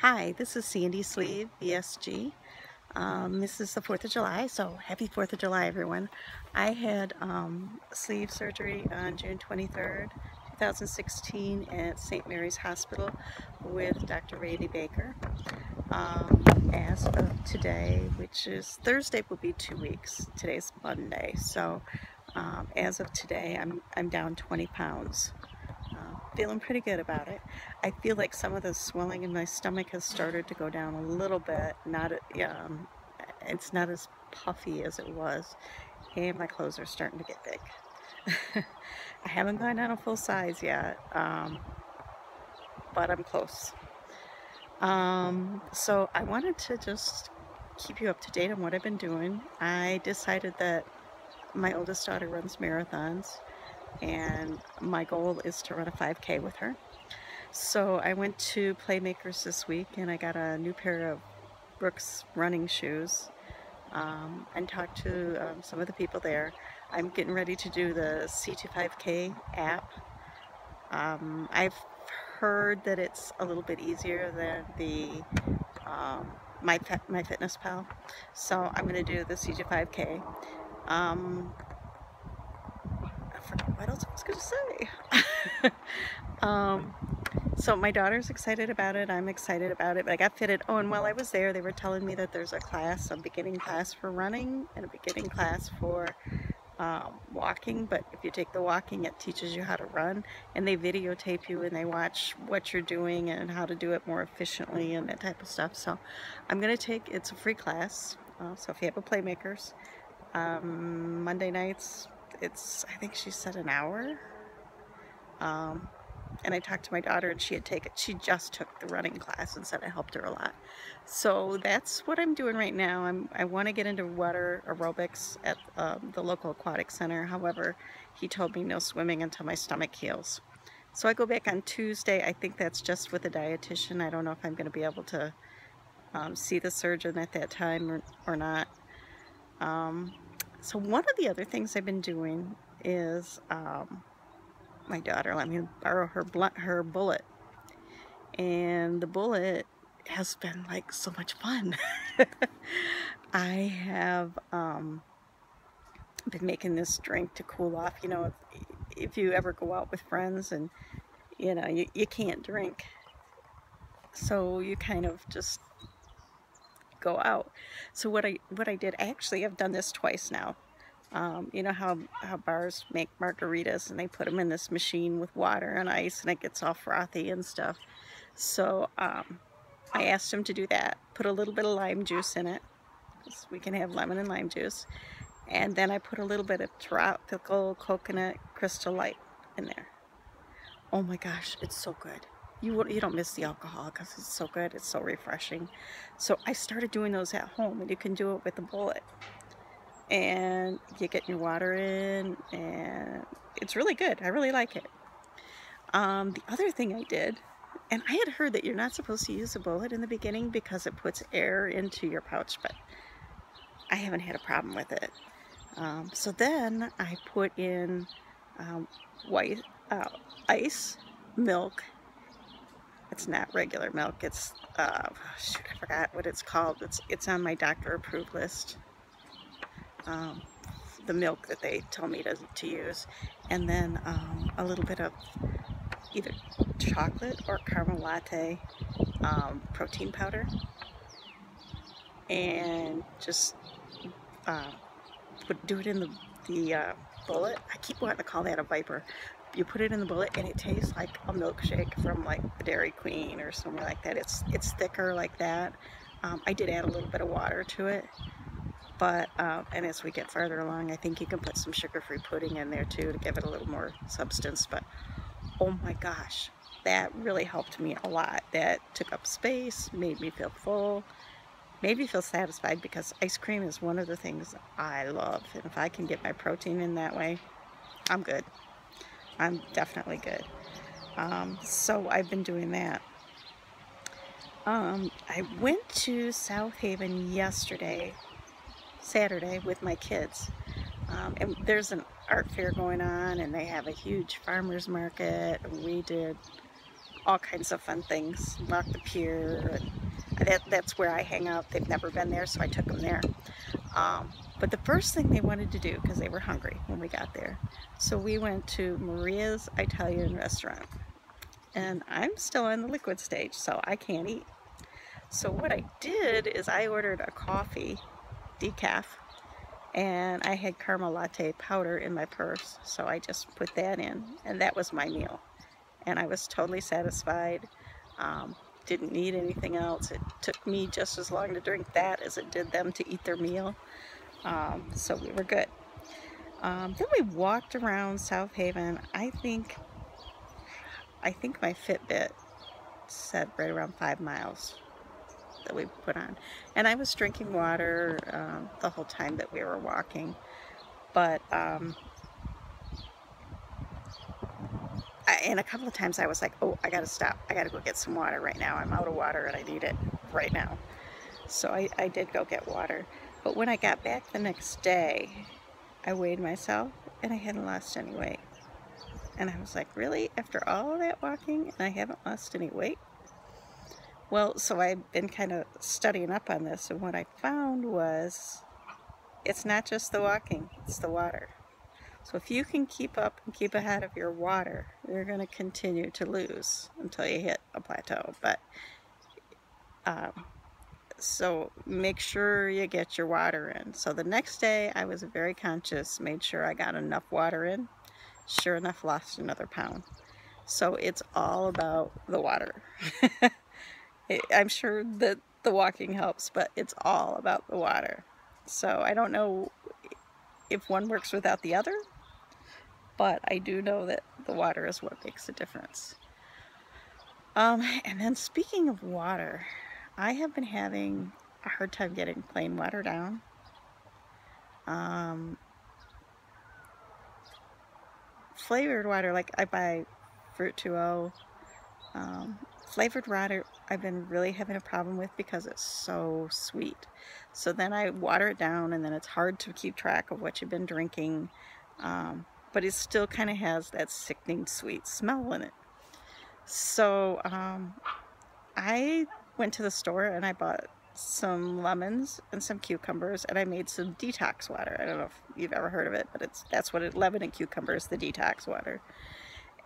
Hi, this is Sandy Sleeve, ESG. Um, this is the 4th of July, so happy 4th of July, everyone. I had um, sleeve surgery on June 23rd, 2016 at St. Mary's Hospital with Dr. Randy Baker. Um, as of today, which is Thursday, will be two weeks. Today's Monday, so um, as of today, I'm, I'm down 20 pounds feeling pretty good about it. I feel like some of the swelling in my stomach has started to go down a little bit. Not, um, it's not as puffy as it was. And my clothes are starting to get big. I haven't gone down a full size yet, um, but I'm close. Um, so I wanted to just keep you up to date on what I've been doing. I decided that my oldest daughter runs marathons and my goal is to run a 5k with her. So I went to Playmakers this week and I got a new pair of Brooks running shoes um, and talked to um, some of the people there. I'm getting ready to do the C25K app. Um, I've heard that it's a little bit easier than the um, my, my Fitness Pal. So I'm going to do the C25K. Um, forgot what else I was going to say. um, so my daughter's excited about it. I'm excited about it. But I got fitted. Oh, and while I was there, they were telling me that there's a class, a beginning class for running and a beginning class for um, walking. But if you take the walking, it teaches you how to run. And they videotape you and they watch what you're doing and how to do it more efficiently and that type of stuff. So I'm going to take, it's a free class. Uh, so if you have a Playmakers, um, Monday nights, it's, I think she said an hour. Um, and I talked to my daughter and she had taken, she just took the running class and said it helped her a lot. So that's what I'm doing right now. I'm, I want to get into water aerobics at um, the local aquatic center. However, he told me no swimming until my stomach heals. So I go back on Tuesday. I think that's just with a dietitian. I don't know if I'm going to be able to um, see the surgeon at that time or, or not. Um, so one of the other things I've been doing is um, my daughter let me borrow her blunt, her bullet, and the bullet has been like so much fun. I have um, been making this drink to cool off. You know, if, if you ever go out with friends and you know you, you can't drink, so you kind of just go out. So what I what I did, actually I've done this twice now. Um, you know how, how bars make margaritas and they put them in this machine with water and ice and it gets all frothy and stuff. So um, I asked him to do that. Put a little bit of lime juice in it. we can have lemon and lime juice. And then I put a little bit of tropical coconut crystal light in there. Oh my gosh, it's so good you you don't miss the alcohol because it's so good it's so refreshing. So I started doing those at home and you can do it with a bullet. And you get your water in and it's really good I really like it. Um, the other thing I did and I had heard that you're not supposed to use a bullet in the beginning because it puts air into your pouch but I haven't had a problem with it. Um, so then I put in um, white uh, ice milk it's not regular milk. It's, uh, shoot, I forgot what it's called. It's, it's on my doctor approved list. Um, the milk that they tell me to, to use. And then um, a little bit of either chocolate or caramel latte um, protein powder. And just uh, do it in the, the uh, bullet. I keep wanting to call that a Viper, you put it in the bullet and it tastes like a milkshake from like the Dairy Queen or somewhere like that. It's it's thicker like that. Um, I did add a little bit of water to it, but uh, and as we get farther along, I think you can put some sugar-free pudding in there too to give it a little more substance. But oh my gosh, that really helped me a lot. That took up space, made me feel full, made me feel satisfied because ice cream is one of the things I love. And if I can get my protein in that way, I'm good. I'm definitely good. Um, so I've been doing that. Um, I went to South Haven yesterday, Saturday, with my kids. Um, and there's an art fair going on and they have a huge farmer's market. We did all kinds of fun things. Walk the pier. that, that's where I hang out. They've never been there, so I took them there. Um, but the first thing they wanted to do, because they were hungry when we got there, so we went to Maria's Italian restaurant. And I'm still on the liquid stage, so I can't eat. So what I did is I ordered a coffee, decaf, and I had caramel latte powder in my purse, so I just put that in, and that was my meal. And I was totally satisfied. Um, didn't need anything else. It took me just as long to drink that as it did them to eat their meal. Um, so we were good. Um, then we walked around South Haven. I think, I think my Fitbit said right around five miles that we put on. And I was drinking water um, the whole time that we were walking. But, um, I, and a couple of times I was like, oh, I gotta stop. I gotta go get some water right now. I'm out of water and I need it right now. So I, I did go get water. But when I got back the next day, I weighed myself and I hadn't lost any weight. And I was like, really? After all that walking and I haven't lost any weight? Well, so I've been kind of studying up on this, and what I found was it's not just the walking, it's the water. So if you can keep up and keep ahead of your water, you're going to continue to lose until you hit a plateau. But um, so make sure you get your water in. So the next day I was very conscious, made sure I got enough water in. Sure enough, lost another pound. So it's all about the water. I'm sure that the walking helps, but it's all about the water. So I don't know if one works without the other, but I do know that the water is what makes a difference. Um, and then speaking of water, I have been having a hard time getting plain water down. Um, flavored water, like I buy Fruit2O, um, flavored water I've been really having a problem with because it's so sweet. So then I water it down and then it's hard to keep track of what you've been drinking. Um, but it still kind of has that sickening sweet smell in it. So um, I went to the store and I bought some lemons and some cucumbers and I made some detox water. I don't know if you've ever heard of it, but it's that's what it, lemon and cucumbers, the detox water.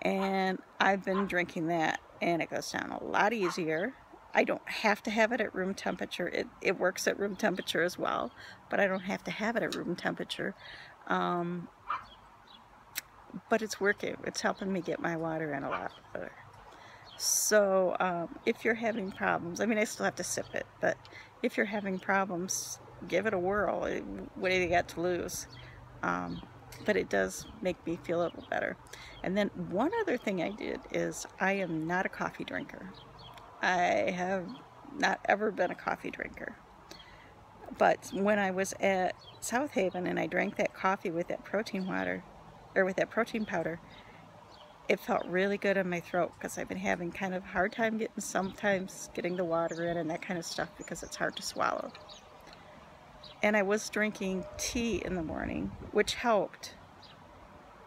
And I've been drinking that and it goes down a lot easier. I don't have to have it at room temperature. It, it works at room temperature as well, but I don't have to have it at room temperature. Um, but it's working. It's helping me get my water in a lot better. So um, if you're having problems, I mean, I still have to sip it, but if you're having problems, give it a whirl. What do you got to lose? Um, but it does make me feel a little better. And then one other thing I did is I am not a coffee drinker. I have not ever been a coffee drinker. But when I was at South Haven and I drank that coffee with that protein water, or with that protein powder, it felt really good in my throat because I've been having kind of a hard time getting sometimes getting the water in and that kind of stuff because it's hard to swallow. And I was drinking tea in the morning, which helped.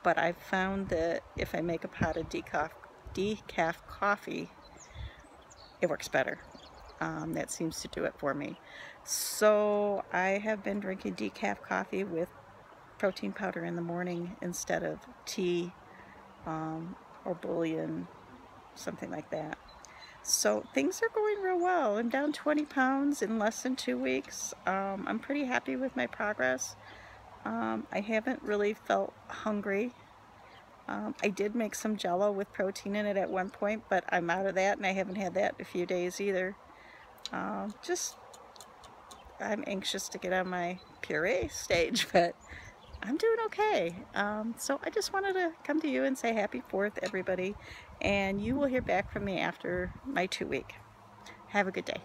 But I found that if I make a pot of decaf, decaf coffee, it works better. Um, that seems to do it for me. So I have been drinking decaf coffee with protein powder in the morning instead of tea um, or bouillon, something like that. So things are going real well. I'm down 20 pounds in less than two weeks. Um, I'm pretty happy with my progress. Um, I haven't really felt hungry. Um, I did make some jello with protein in it at one point, but I'm out of that and I haven't had that a few days either. Um, just, I'm anxious to get on my puree stage, but I'm doing okay. Um, so I just wanted to come to you and say happy 4th, everybody. And you will hear back from me after my two week. Have a good day.